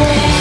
away